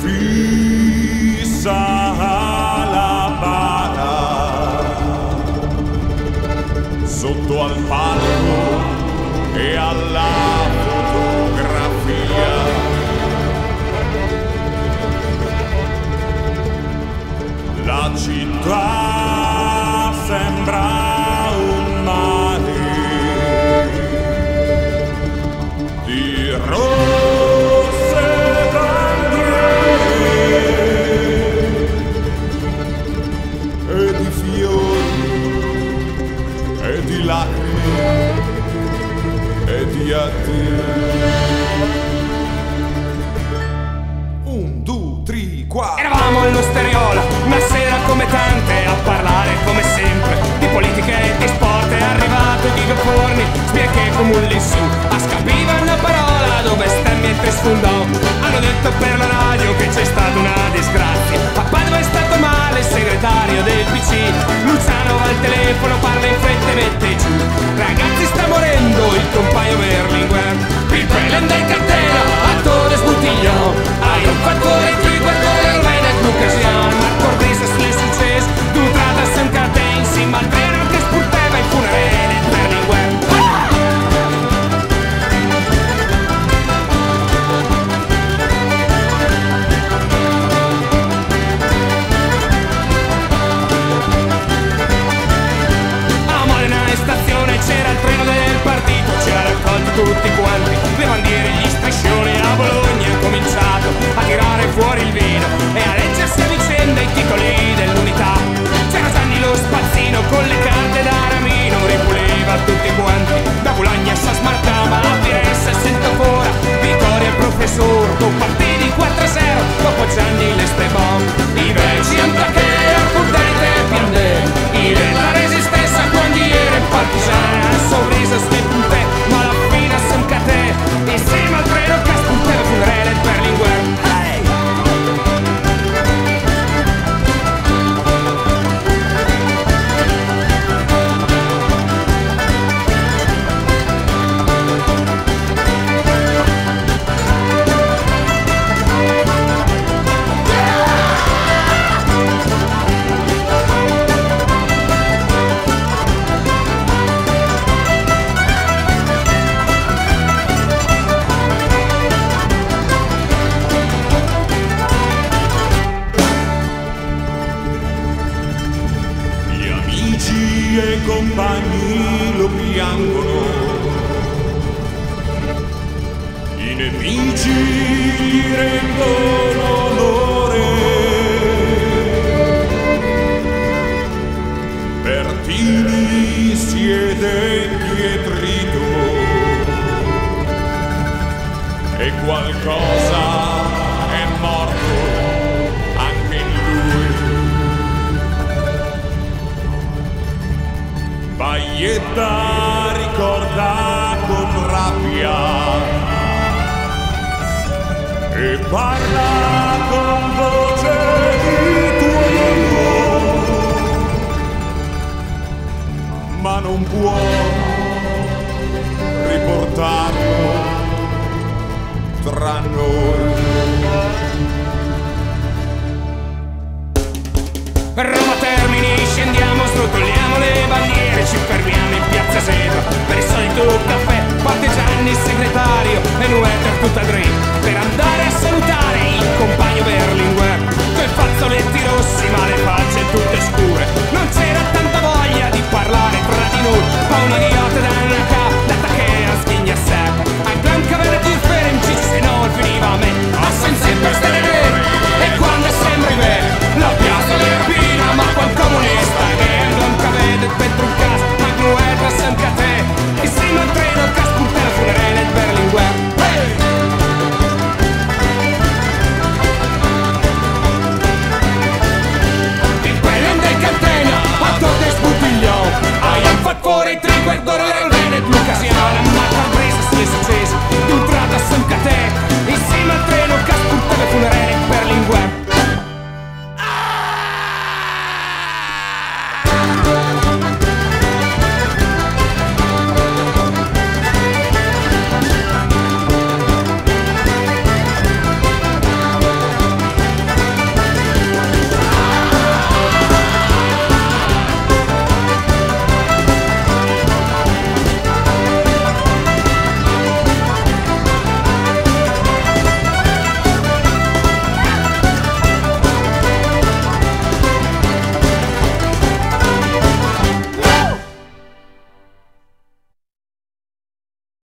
justiça. E di e addio. Un, due, tre, quattro. Eravamo all'osteriola, una sera come tante, a parlare come sempre di politica e di sport. È arrivato Ghigo Forni, spieche come un lissù, a scapiva una parola dove sta mentre sfondò. Tutti quanti, nemici gli rendono onore. Bertini siede impietrito e qualcosa è morto anche in lui. Baietta e parla con voce di tuono, ma non può riportarlo tra noi. Roma Termini, scendiamo, srotoliamo le bandiere, ci fermiamo in piazza Sedra per il solito caffè, partigiani, segretario e Nueter tutta dritta per andare salutare il compagno Berlinguer due fazzoletti rossi ma le facce tutte scure. Non c'è